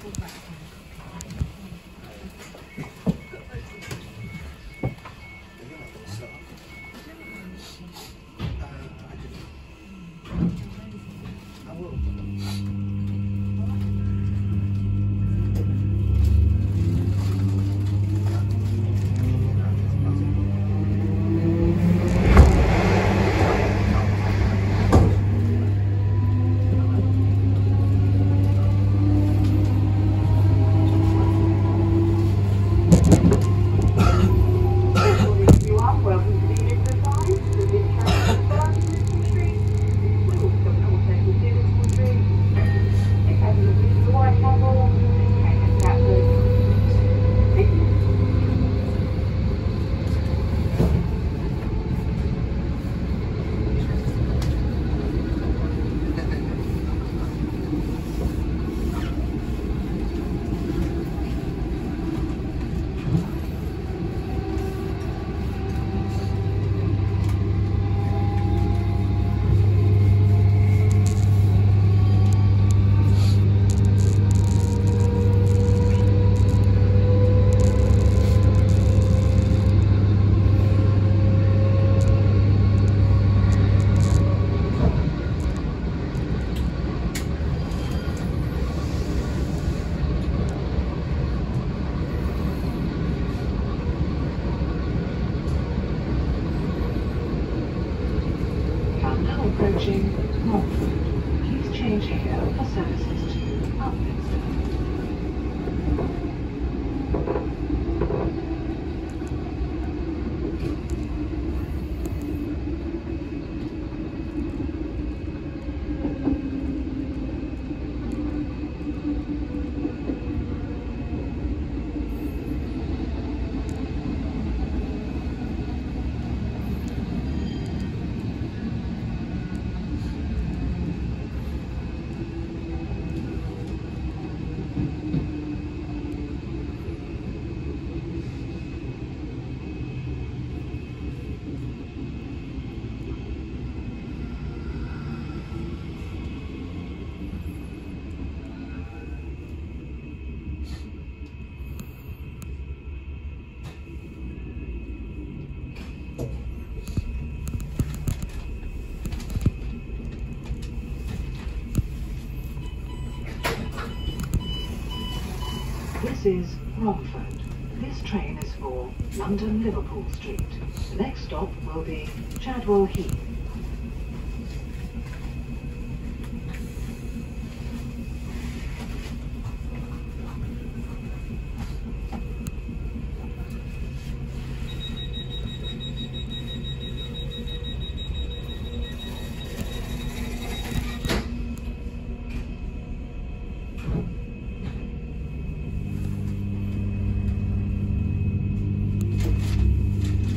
people back. London Liverpool Street. The next stop will be Chadwell Heath.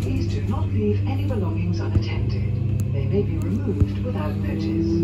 Please do not leave any belongings unattended. They may be removed without notice.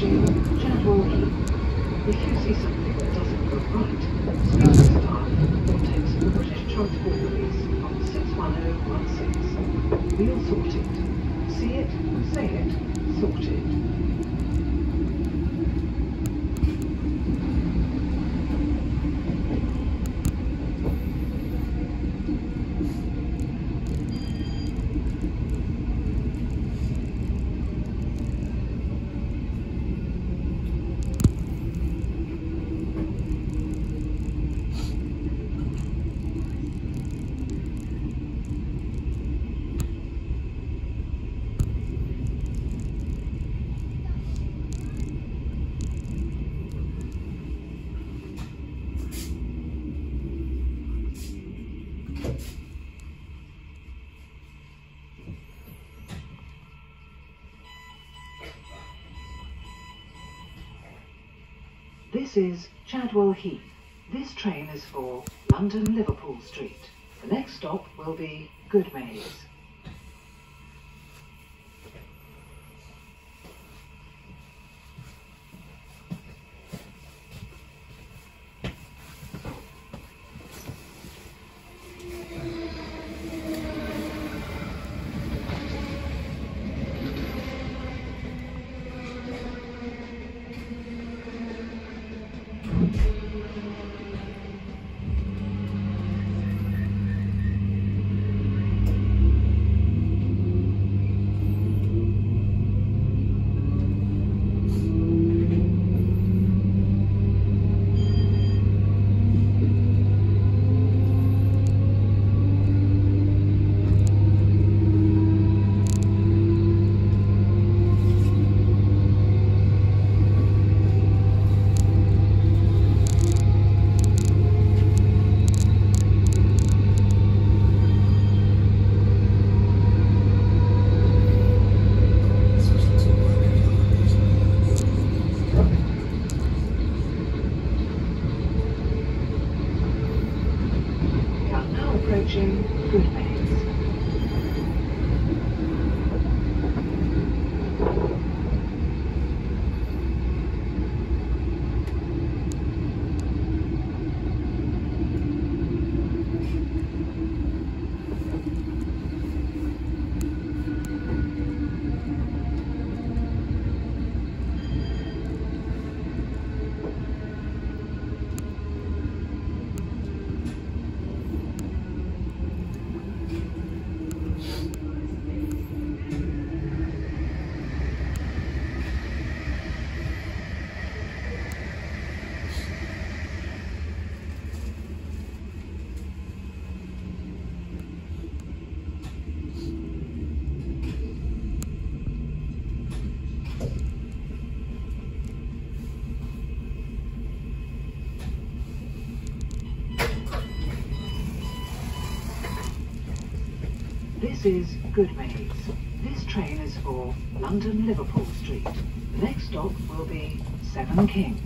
Approaching If you see something that doesn't look right, speak to staff or text the British Transport Police on 61016. We'll sort it. See it, say it, sort it. This is Chadwell Heath. This train is for London Liverpool Street. The next stop will be Goodmayes. This is Goodmayes. This train is for London Liverpool Street. The next stop will be Seven Kings.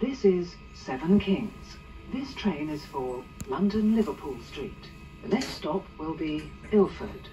This is Seven Kings. This train is for London Liverpool Street. The next stop will be Ilford.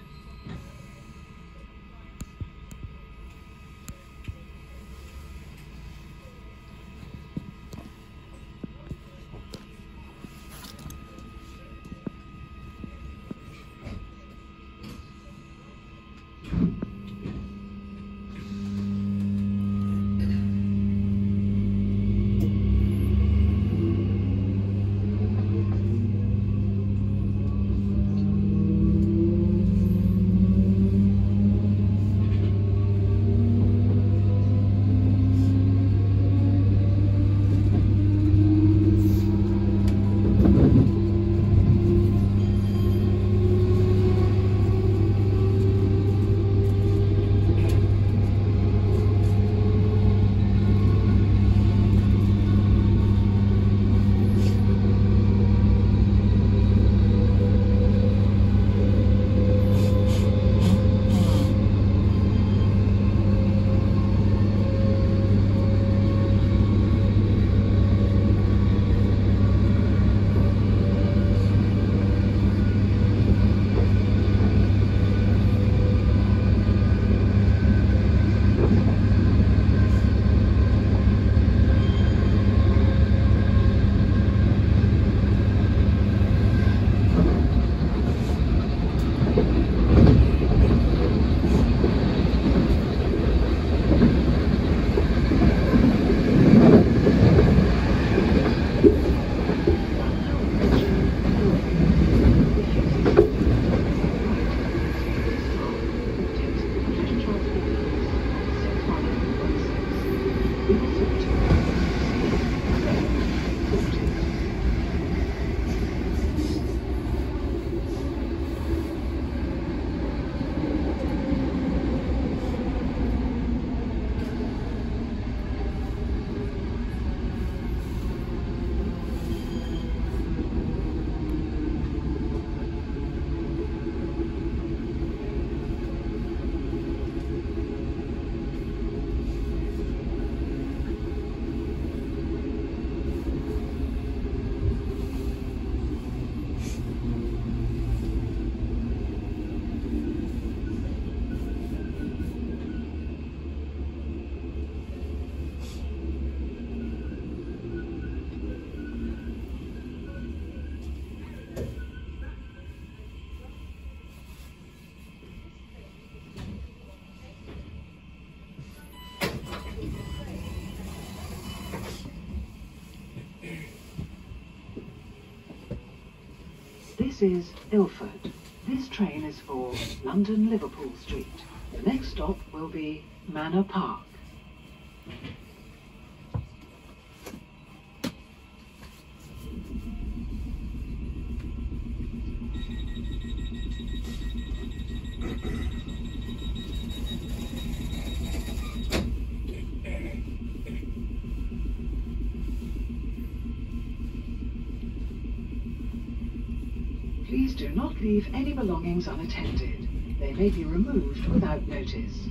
This is Ilford. This train is for London Liverpool Street. The next stop will be Manor Park. Do not leave any belongings unattended. They may be removed without notice.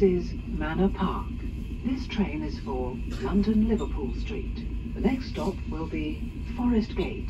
This is Manor Park. This train is for London Liverpool Street. The next stop will be Forest Gate.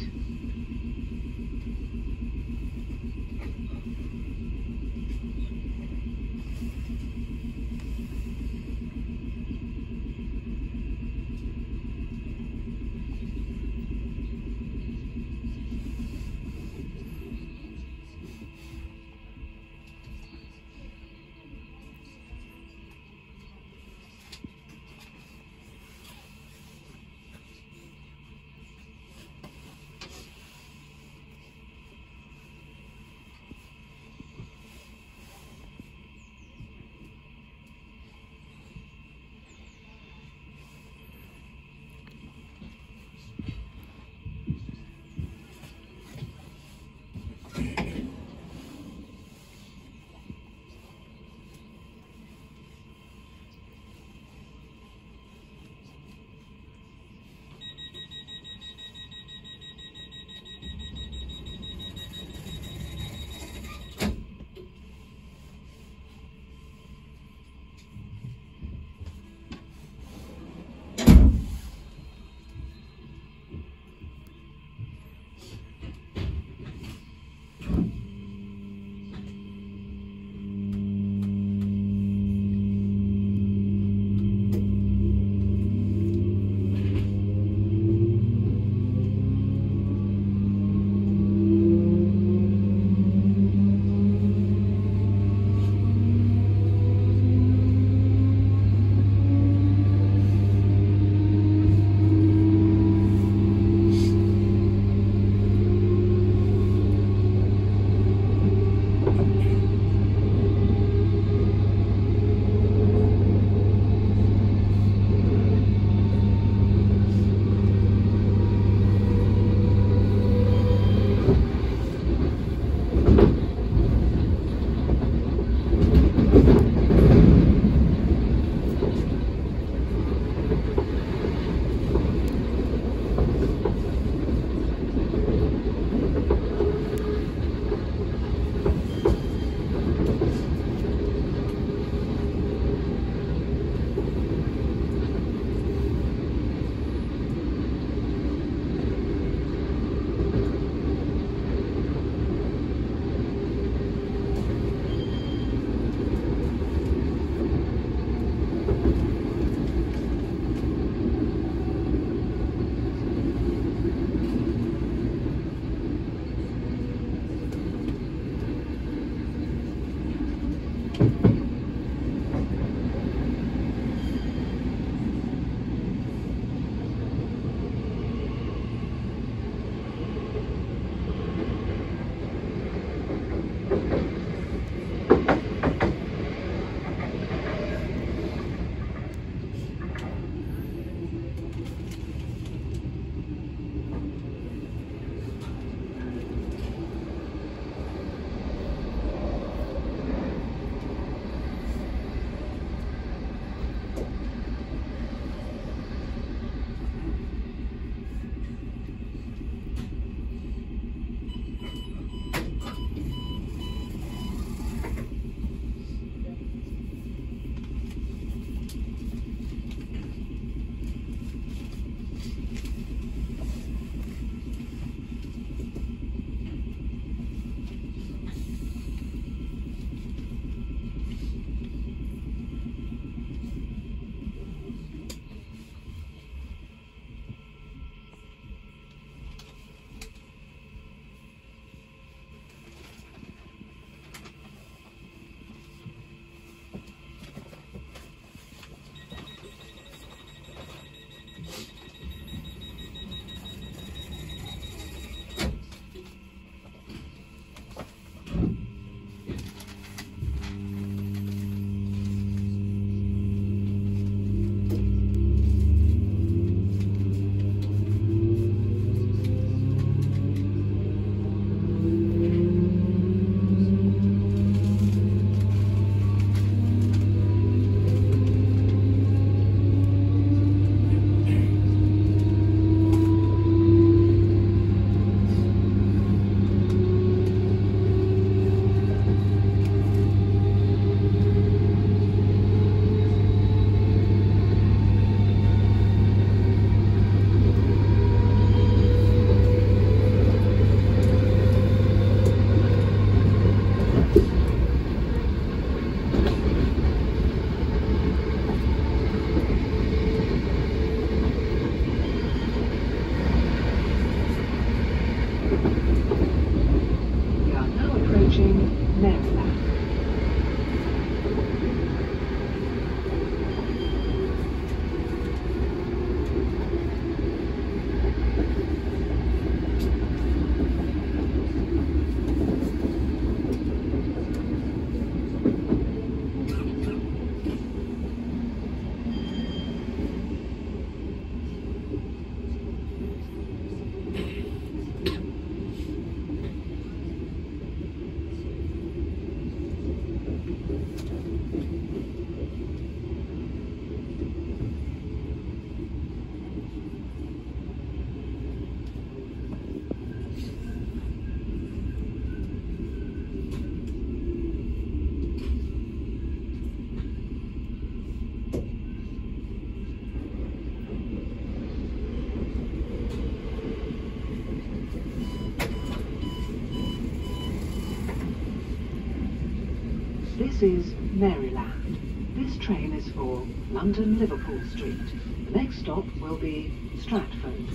This is Maryland. This train is for London Liverpool Street. The next stop will be Stratford.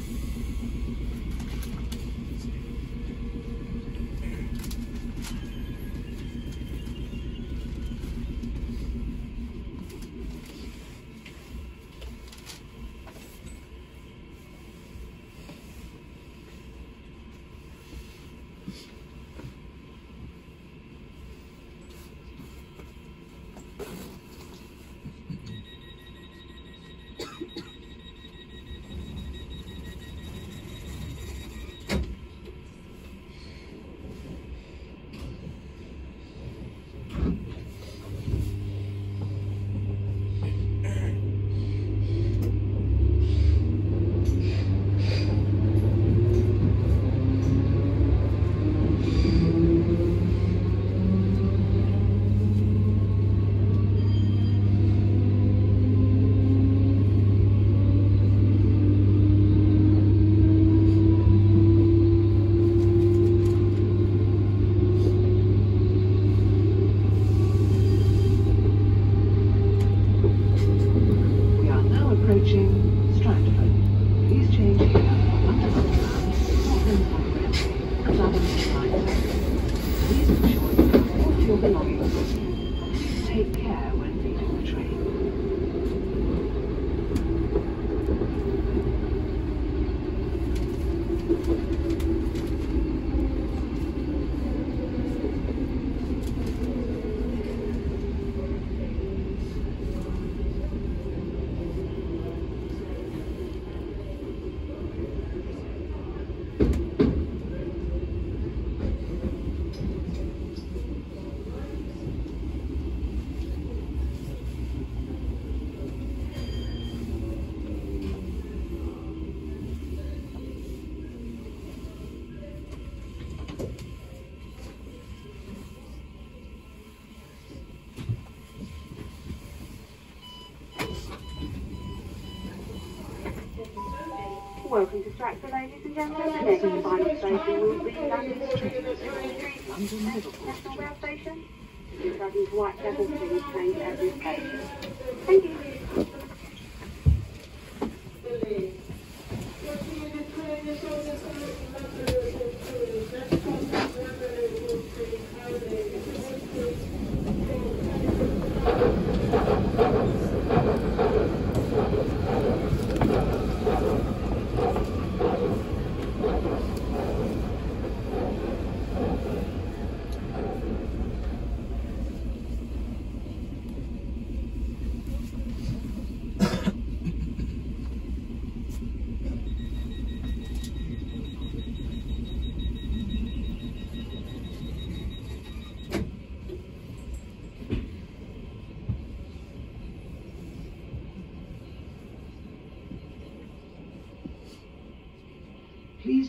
Ladies and gentlemen. The next final station will be London Street, London National Rail Station. You're Whitechapel, please change at station.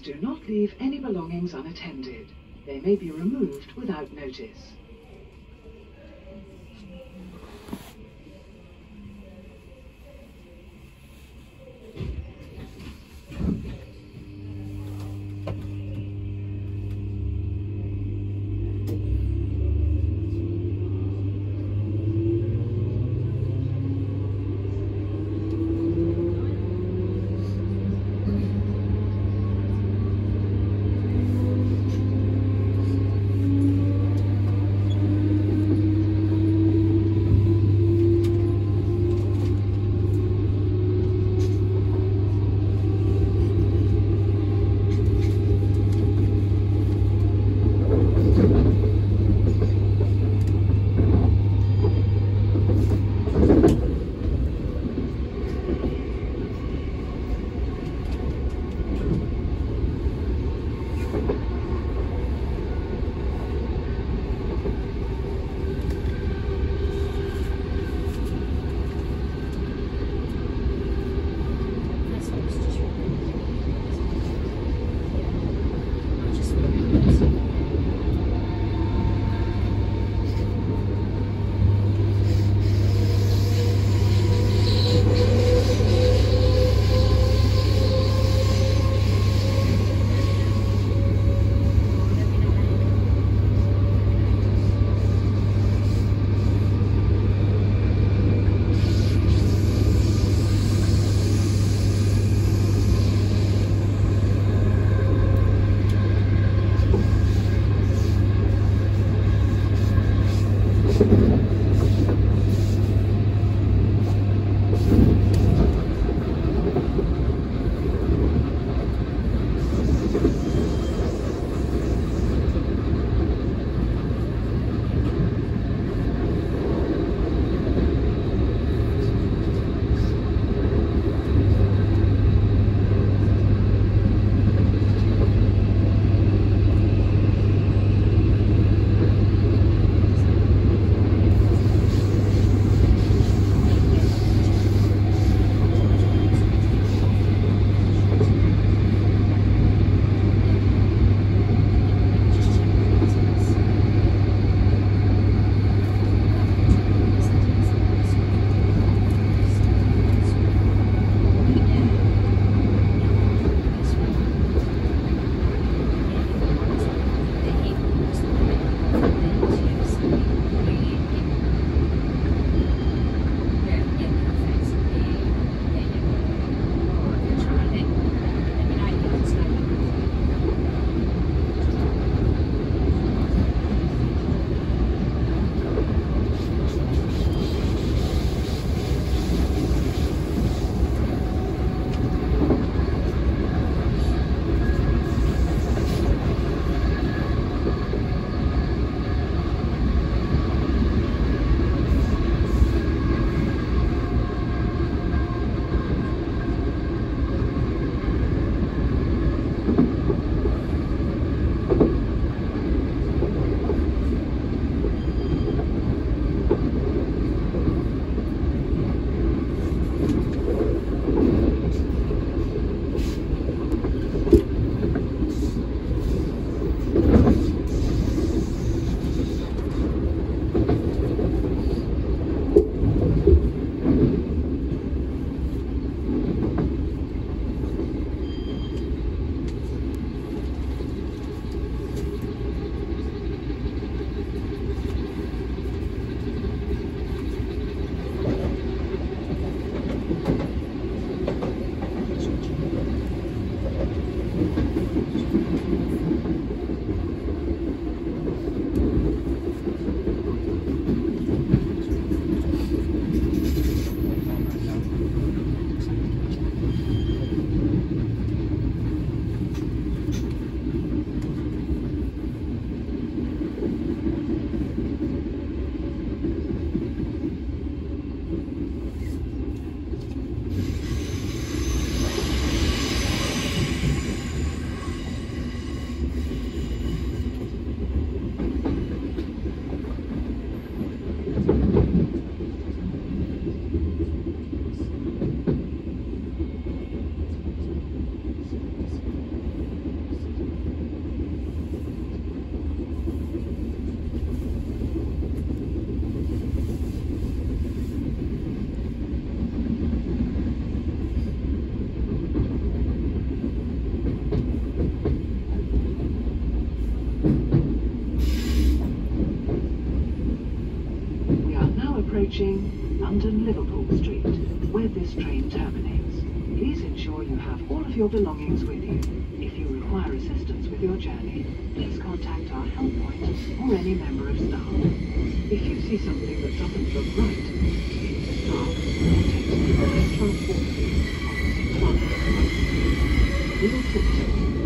Do not leave any belongings unattended. They may be removed without notice. Your belongings with you. If you require assistance with your journey, please contact our help point or any member of staff. If you see something that doesn't look right, speak to staff or text the Transport Police on 61 We will to you.